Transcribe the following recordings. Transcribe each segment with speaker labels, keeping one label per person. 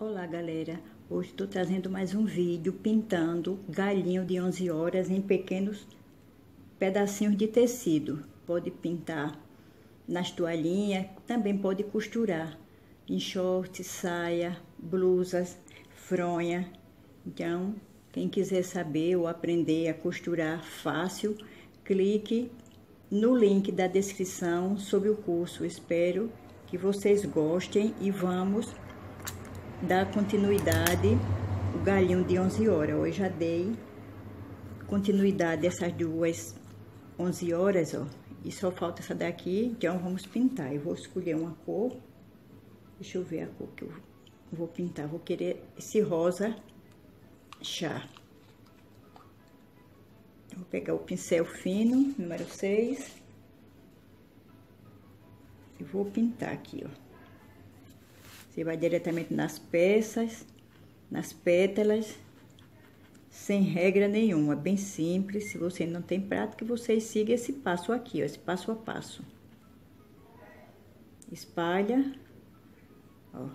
Speaker 1: Olá galera, hoje estou trazendo mais um vídeo pintando galinho de 11 horas em pequenos pedacinhos de tecido. Pode pintar nas toalhinhas, também pode costurar em short, saia, blusas, fronha. Então, quem quiser saber ou aprender a costurar fácil, clique no link da descrição sobre o curso. Espero que vocês gostem e vamos dar continuidade o galinho de 11 horas. Hoje já dei continuidade essas duas 11 horas, ó. E só falta essa daqui, então vamos pintar. Eu vou escolher uma cor. Deixa eu ver a cor que eu vou pintar. Vou querer esse rosa chá. Vou pegar o pincel fino, número 6. E vou pintar aqui, ó. Você vai diretamente nas peças, nas pétalas, sem regra nenhuma, bem simples. Se você não tem que vocês sigam esse passo aqui, ó, esse passo a passo. Espalha, ó.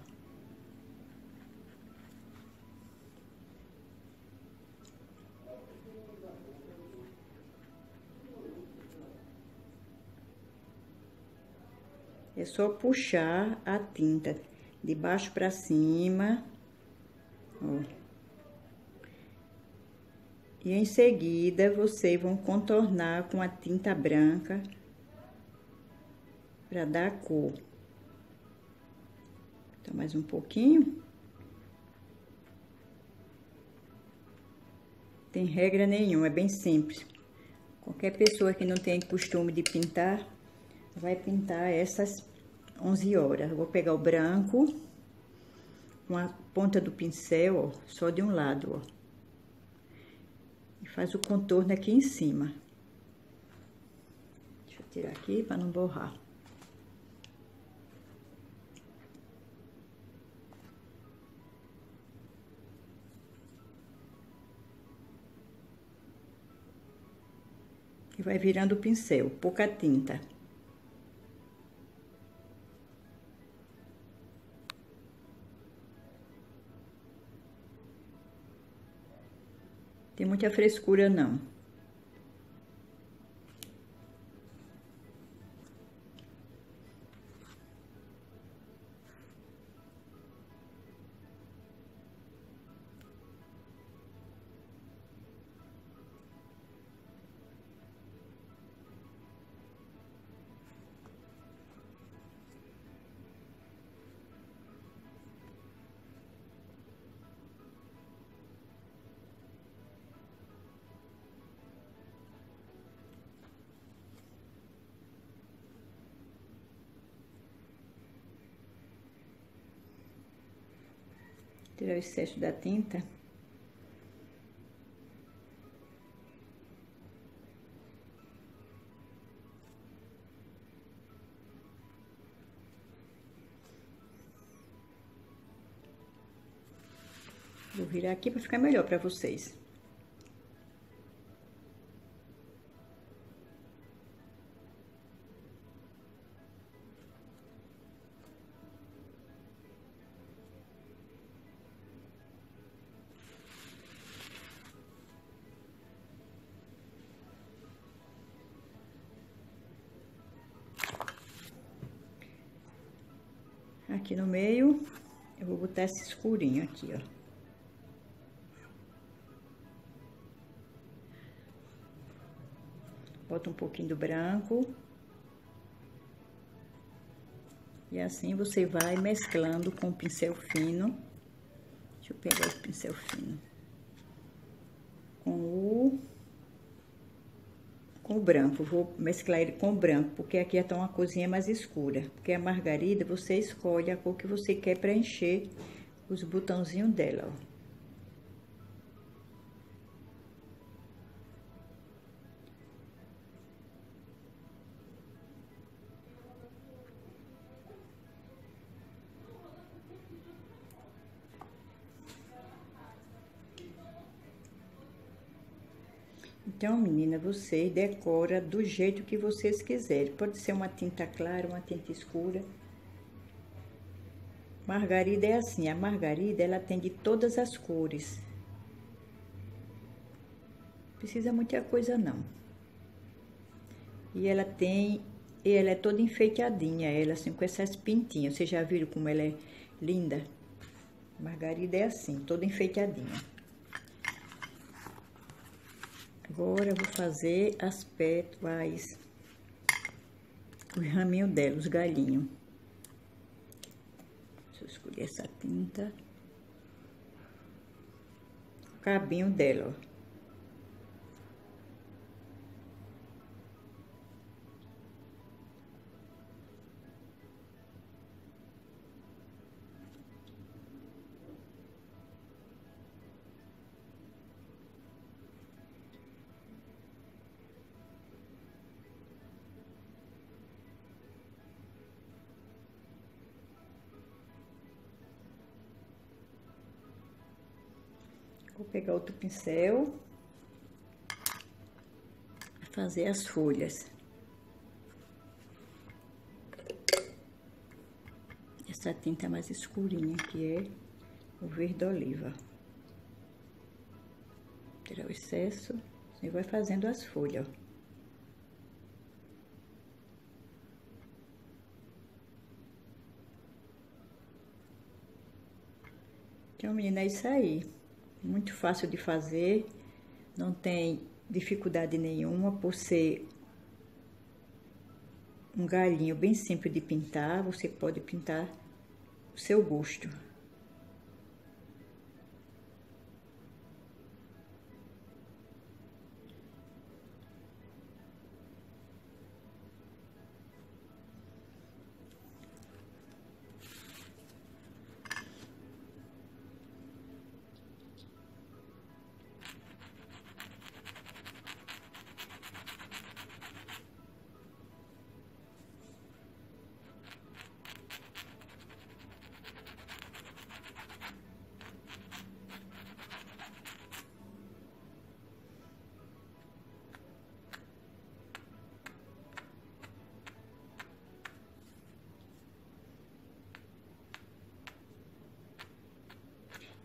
Speaker 1: É só puxar a tinta de baixo para cima, ó. E em seguida, vocês vão contornar com a tinta branca para dar cor. Então, mais um pouquinho. Tem regra nenhuma, é bem simples. Qualquer pessoa que não tem costume de pintar, vai pintar essas 11 horas. Eu vou pegar o branco com a ponta do pincel, ó, só de um lado, ó. E faz o contorno aqui em cima. Deixa eu tirar aqui para não borrar. E vai virando o pincel, pouca tinta. Tem muita frescura, não. Tirar o excesso da tinta. Vou virar aqui para ficar melhor para vocês. Aqui no meio, eu vou botar esse escurinho aqui, ó. Bota um pouquinho do branco. E assim você vai mesclando com o pincel fino. Deixa eu pegar esse pincel fino. Com o com o branco. Vou mesclar ele com o branco, porque aqui está uma cozinha mais escura. Porque a margarida, você escolhe a cor que você quer preencher os botãozinhos dela, ó. Então, menina, você decora do jeito que vocês quiserem. Pode ser uma tinta clara, uma tinta escura. Margarida é assim, a margarida ela tem de todas as cores. Precisa muita coisa não. E ela tem, e ela é toda enfeitadinha, ela assim com essas pintinhas. Vocês já viram como ela é linda? Margarida é assim, toda enfeitadinha. Agora eu vou fazer as pétalas, os raminhos dela, os galinhos eu escolher essa tinta. O cabinho dela, ó. Pegar outro pincel. Fazer as folhas. Essa tinta mais escurinha, que é o verde oliva. Tirar o excesso e vai fazendo as folhas. Então, menina, é isso aí muito fácil de fazer, não tem dificuldade nenhuma por ser um galinho bem simples de pintar, você pode pintar o seu gosto.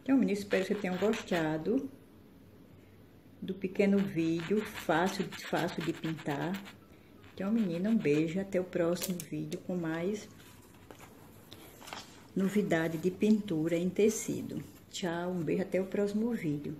Speaker 1: Então, meninas, espero que vocês tenham gostado do pequeno vídeo, fácil, fácil de pintar. Então, menina, um beijo. Até o próximo vídeo com mais novidade de pintura em tecido. Tchau, um beijo. Até o próximo vídeo.